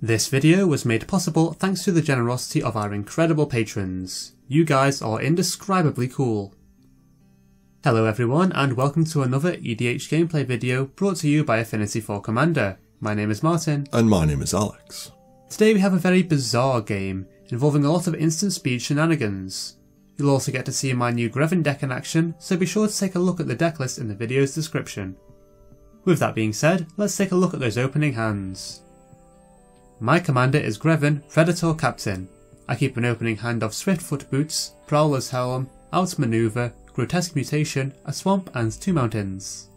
This video was made possible thanks to the generosity of our incredible patrons. You guys are indescribably cool. Hello everyone and welcome to another EDH gameplay video brought to you by Affinity for Commander. My name is Martin. And my name is Alex. Today we have a very bizarre game involving a lot of instant speed shenanigans. You'll also get to see my new Greven deck in action, so be sure to take a look at the deck list in the video's description. With that being said, let's take a look at those opening hands. My commander is Greven, Predator Captain. I keep an opening hand of Swiftfoot Boots, Prowler's Helm, Outmaneuver, Grotesque Mutation, a Swamp and two Mountains.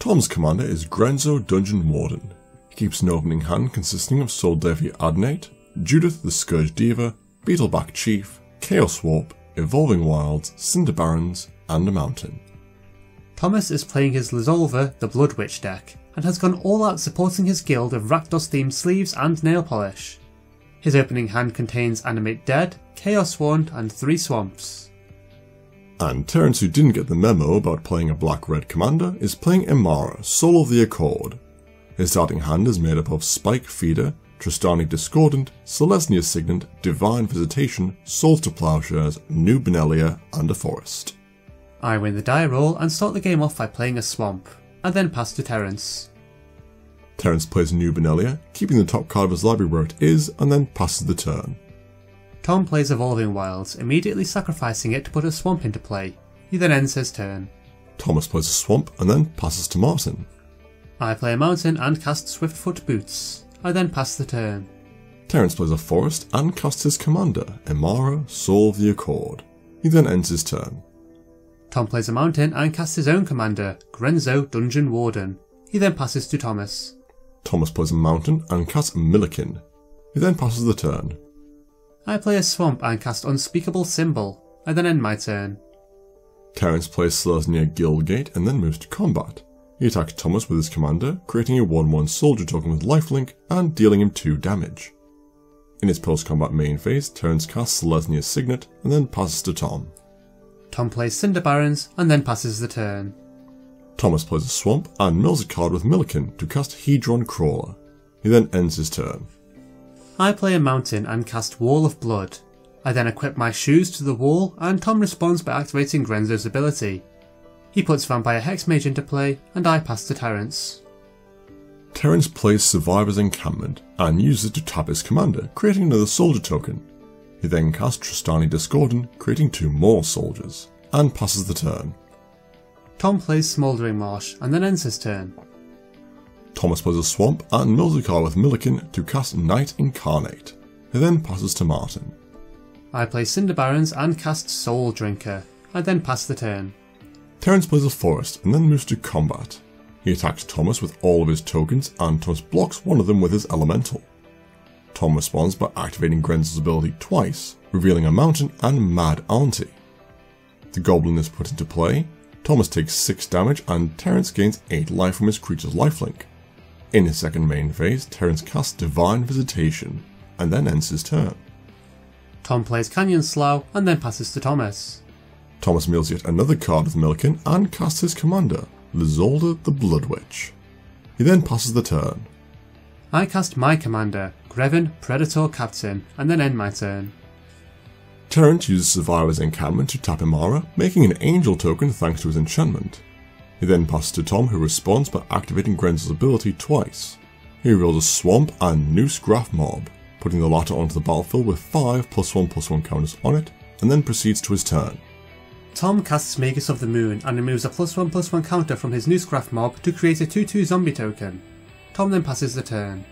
Tom's commander is Grenzo Dungeon Warden. He keeps an opening hand consisting of Soldevi Adnate, Judith the Scourge Diva, Beetleback Chief, Chaos Warp, Evolving Wilds, Cinder Barrens, and a Mountain. Thomas is playing his Lyzolda, the Blood Witch deck, and has gone all out supporting his guild of Rakdos themed sleeves and nail polish. His opening hand contains Animate Dead, Chaos Wand, and three Swamps. And Terence, who didn't get the memo about playing a black-red commander, is playing Emmara, Soul of the Accord. His starting hand is made up of Spike Feeder, Trostani Discordant, Selesnya Signet, Divine Visitation, Swords to Plowshares, New Benalia, and a Forest. I win the die roll and start the game off by playing a Swamp, and then pass to Terence. Terence plays New Benalia, keeping the top card of his library where it is, and then passes the turn. Tom plays Evolving Wilds, immediately sacrificing it to put a Swamp into play. He then ends his turn. Thomas plays a Swamp and then passes to Martin. I play a Mountain and cast Swiftfoot Boots. I then pass the turn. Terence plays a Forest and casts his commander, Emmara, Soul of the Accord. He then ends his turn. Tom plays a Mountain and casts his own commander, Grenzo Dungeon Warden. He then passes to Thomas. Thomas plays a Mountain and casts Millikin. He then passes the turn. I play a Swamp and cast Unspeakable Symbol. I then end my turn. Terence plays Selesnya Guildgate and then moves to combat. He attacks Thomas with his commander, creating a 1-1 soldier token with lifelink and dealing him 2 damage. In his post-combat main phase, Terence casts Selesnya Signet and then passes to Tom. Tom plays Cinder Barrens and then passes the turn. Thomas plays a Swamp and mills a card with Millikin to cast Hedron Crawler. He then ends his turn. I play a Mountain and cast Wall of Blood. I then equip my shoes to the wall and Tom responds by activating Grenzo's ability. He puts Vampire Hexmage into play and I pass to Terence. Terence plays Survivor's Encampment and uses it to tap his commander, creating another soldier token. He then casts Trostani Discordant, creating two more soldiers, and passes the turn. Tom plays Smouldering Marsh and then ends his turn. Thomas plays a Swamp and mills a card with Millikin to cast Night Incarnate. He then passes to Martin. I play Cinder Barrens and cast Soul Drinker. I then pass the turn. Terence plays a Forest and then moves to combat. He attacks Thomas with all of his tokens and Thomas blocks one of them with his Elemental. Tom responds by activating Grenzo's ability twice, revealing a Mountain and Mad Auntie. The Goblin is put into play, Thomas takes 6 damage and Terence gains 8 life from his creature's lifelink. In his second main phase, Terence casts Divine Visitation, and then ends his turn. Tom plays Canyon Slough and then passes to Thomas. Thomas mills yet another card with Millikin and casts his commander, Lyzolda the Blood Witch. He then passes the turn. I cast my commander, Greven Predator Captain, and then end my turn. Terence uses Survivor's Encampment to tap Emmara, making an angel token thanks to his enchantment. He then passes to Tom who responds by activating Grenzo's ability twice. He reveals a Swamp and Noosegraf Mob, putting the latter onto the battlefield with 5 plus 1 plus 1 counters on it, and then proceeds to his turn. Tom casts Magus of the Moon and removes a plus 1 plus 1 counter from his Noosegraf mob to create a 2-2 zombie token. Tom then passes the turn.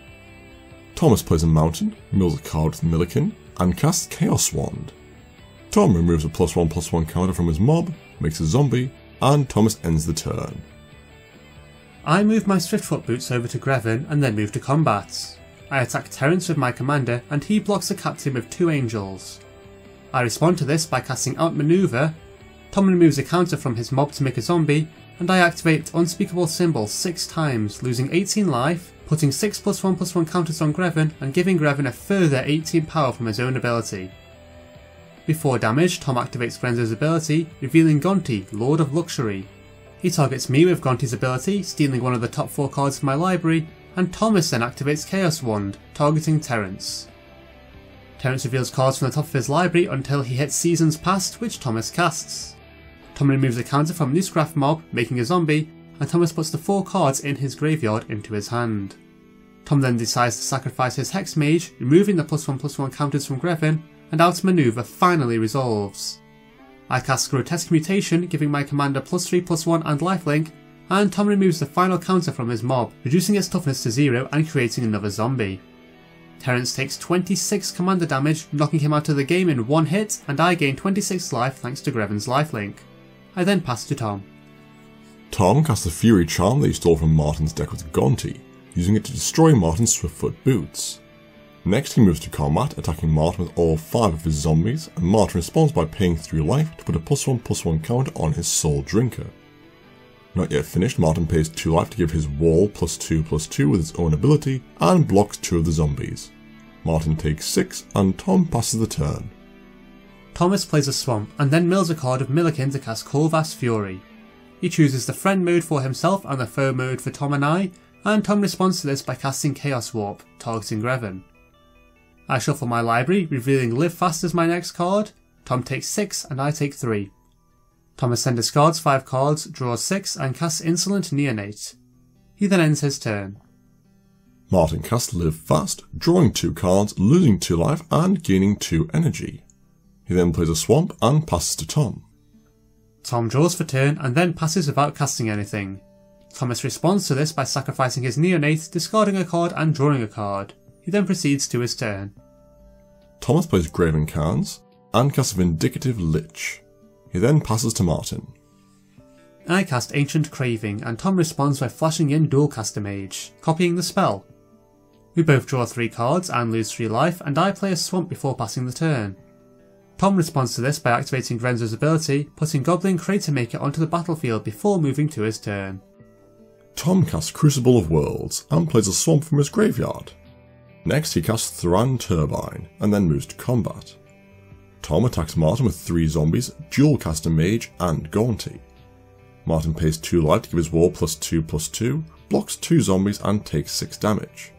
Thomas plays a Mountain, mills a card with Millikin, and casts Chaos Wand. Tom removes a plus 1 plus 1 counter from his mob, makes a zombie, and Thomas ends the turn. I move my Swiftfoot Boots over to Greven and then move to combat. I attack Terence with my commander and he blocks the captain with two angels. I respond to this by casting Outmaneuver. Tom removes a counter from his mob to make a zombie, and I activate Unspeakable Symbol 6 times, losing 18 life, putting 6 plus 1 plus 1 counters on Greven and giving Greven a further 18 power from his own ability. Before damage, Tom activates Grenzo's ability, revealing Gonti, Lord of Luxury. He targets me with Gonti's ability, stealing one of the top 4 cards from my library, and Thomas then activates Chaos Wand, targeting Terence. Terence reveals cards from the top of his library until he hits Seasons Past, which Thomas casts. Tom removes a counter from Noosegraf Mob, making a zombie, and Thomas puts the four cards in his graveyard into his hand. Tom then decides to sacrifice his Hex Mage, removing the plus one plus one counters from Greven, and outmaneuver finally resolves. I cast Grotesque Mutation, giving my commander plus 3 plus 1 and lifelink, and Tom removes the final counter from his mob, reducing its toughness to 0 and creating another zombie. Terence takes 26 commander damage, knocking him out of the game in one hit, and I gain 26 life thanks to Greven's lifelink. I then pass to Tom. Tom casts the Fury Charm that he stole from Martin's deck with Gonti, using it to destroy Martin's Swiftfoot boots. Next he moves to combat, attacking Martin with all 5 of his zombies, and Martin responds by paying 3 life to put a plus 1 plus 1 counter on his Soul Drinker. Not yet finished, Martin pays 2 life to give his wall plus 2 plus 2 with his own ability, and blocks 2 of the zombies. Martin takes 6, and Tom passes the turn. Thomas plays a swamp, and then mills a card of Millikin to cast Khorvath's Fury. He chooses the friend mode for himself and the foe mode for Tom and I, and Tom responds to this by casting Chaos Warp, targeting Greven. I shuffle my library, revealing Live Fast as my next card. Tom takes 6 and I take 3. Thomas then discards 5 cards, draws 6 and casts Insolent Neonate. He then ends his turn. Martin casts Live Fast, drawing 2 cards, losing 2 life and gaining 2 energy. He then plays a swamp and passes to Tom. Tom draws for turn and then passes without casting anything. Thomas responds to this by sacrificing his Neonate, discarding a card and drawing a card. He then proceeds to his turn. Thomas plays Graven Cairns and casts Vindictive Lich. He then passes to Martin. I cast Ancient Craving and Tom responds by flashing in dual Dualcaster Mage, copying the spell. We both draw 3 cards and lose 3 life and I play a swamp before passing the turn. Tom responds to this by activating Grenzo's ability, putting Goblin Crater Maker onto the battlefield before moving to his turn. Tom casts Crucible of Worlds and plays a swamp from his graveyard. Next he casts Thran Turbine and then moves to combat. Tom attacks Martin with 3 zombies, Dualcaster Mage and Gonti. Martin pays 2 life to give his wall plus 2 plus 2, blocks 2 zombies and takes 6 damage.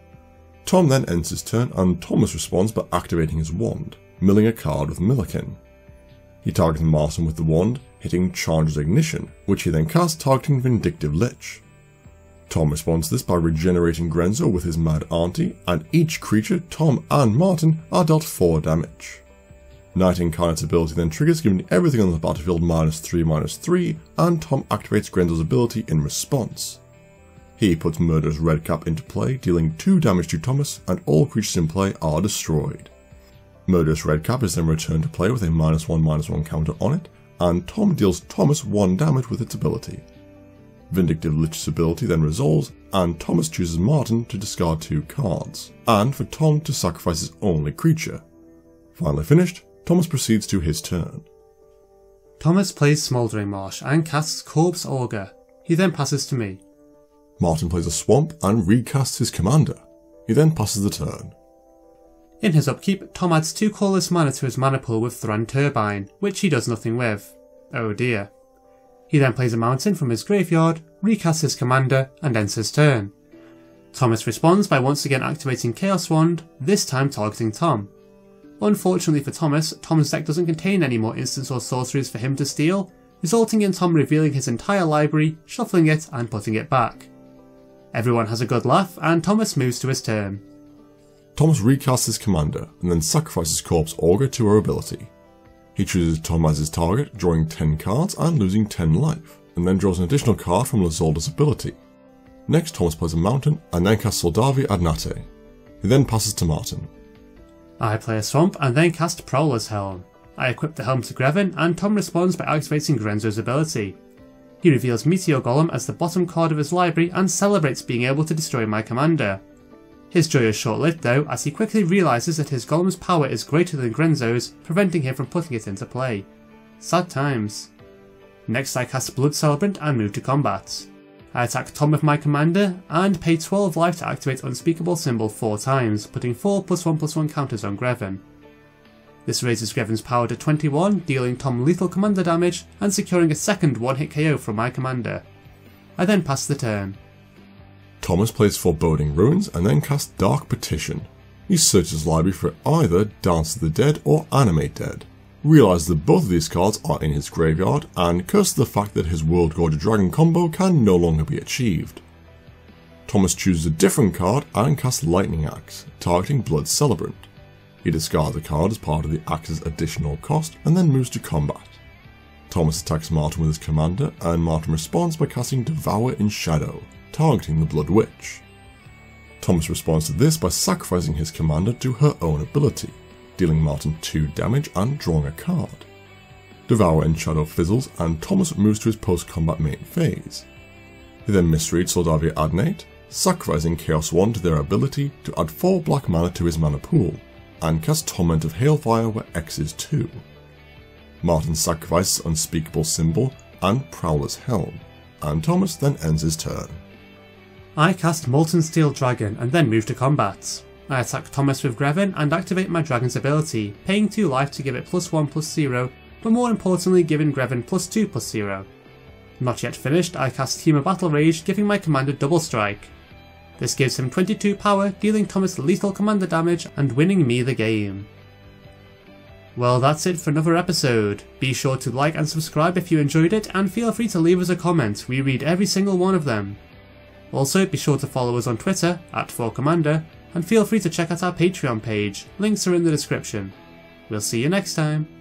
Tom then ends his turn and Thomas responds by activating his wand, milling a card with Millikin. He targets Martin with the wand, hitting Chandra's Ignition, which he then casts targeting Vindictive Lich. Tom responds to this by regenerating Grenzo with his Mad Auntie, and each creature, Tom and Martin, are dealt 4 damage. Night Incarnate's ability then triggers, giving everything on the battlefield minus 3 minus 3, and Tom activates Grenzo's ability in response. He puts Murderous Redcap into play, dealing 2 damage to Thomas, and all creatures in play are destroyed. Murderous Redcap is then returned to play with a minus 1 minus 1 counter on it, and Tom deals Thomas 1 damage with its ability. Vindictive Lich's ability then resolves, and Thomas chooses Martin to discard 2 cards, and for Tom to sacrifice his only creature. Finally finished, Thomas proceeds to his turn. Thomas plays Smouldering Marsh and casts Corpse Augur. He then passes to me. Martin plays a swamp and recasts his commander. He then passes the turn. In his upkeep, Tom adds 2 colorless mana to his mana pool with Thran Turbine, which he does nothing with. Oh dear. He then plays a mountain from his graveyard, recasts his commander, and ends his turn. Thomas responds by once again activating Chaos Wand, this time targeting Tom. Unfortunately for Thomas, Tom's deck doesn't contain any more instants or sorceries for him to steal, resulting in Tom revealing his entire library, shuffling it and putting it back. Everyone has a good laugh and Thomas moves to his turn. Thomas recasts his commander and then sacrifices Corpse Augur to her ability. He chooses Tom as his target, drawing 10 cards and losing 10 life, and then draws an additional card from Lyzolda's ability. Next, Thomas plays a mountain and then casts Soldevi Adnate. He then passes to Martin. I play a swamp and then cast Prowler's Helm. I equip the helm to Greven and Tom responds by activating Grenzo's ability. He reveals Meteor Golem as the bottom card of his library and celebrates being able to destroy my commander. His joy is short-lived though, as he quickly realises that his golem's power is greater than Grenzo's, preventing him from putting it into play. Sad times. Next I cast Blood Celebrant and move to combat. I attack Tom with my commander, and pay 12 life to activate Unspeakable Symbol 4 times, putting 4 plus 1 plus 1 counters on Greven. This raises Greven's power to 21, dealing Tom lethal commander damage, and securing a second one-hit KO from my commander. I then pass the turn. Thomas plays Foreboding Ruins and then casts Dark Petition. He searches his library for either Dance of the Dead or Animate Dead, realises that both of these cards are in his graveyard, and curses the fact that his World Gorger Dragon combo can no longer be achieved. Thomas chooses a different card and casts Lightning Axe, targeting Blood Celebrant. He discards a card as part of the axe's additional cost and then moves to combat. Thomas attacks Martin with his commander, and Martin responds by casting Devour in Shadow, targeting the Blood Witch. Thomas responds to this by sacrificing his commander to her own ability, dealing Martin 2 damage and drawing a card. Devour in Shadow fizzles, and Thomas moves to his post-combat main phase. He then misreads Soldevi Adnate, sacrificing Chaos Wand to their ability to add 4 black mana to his mana pool, and cast Torment of Hailfire where X is 2. Martin sacrifices Unspeakable Symbol and Prowler's Helm, and Thomas then ends his turn. I cast Molten Steel Dragon and then move to combat. I attack Thomas with Greven and activate my dragon's ability, paying 2 life to give it plus 1 plus 0, but more importantly giving Greven plus 2 plus 0. Not yet finished, I cast Temur Battle Rage, giving my commander double strike. This gives him 22 power, dealing Thomas lethal commander damage and winning me the game. Well, that's it for another episode. Be sure to like and subscribe if you enjoyed it, and feel free to leave us a comment, we read every single one of them. Also, be sure to follow us on Twitter, at ForCommander, and feel free to check out our Patreon page, links are in the description. We'll see you next time.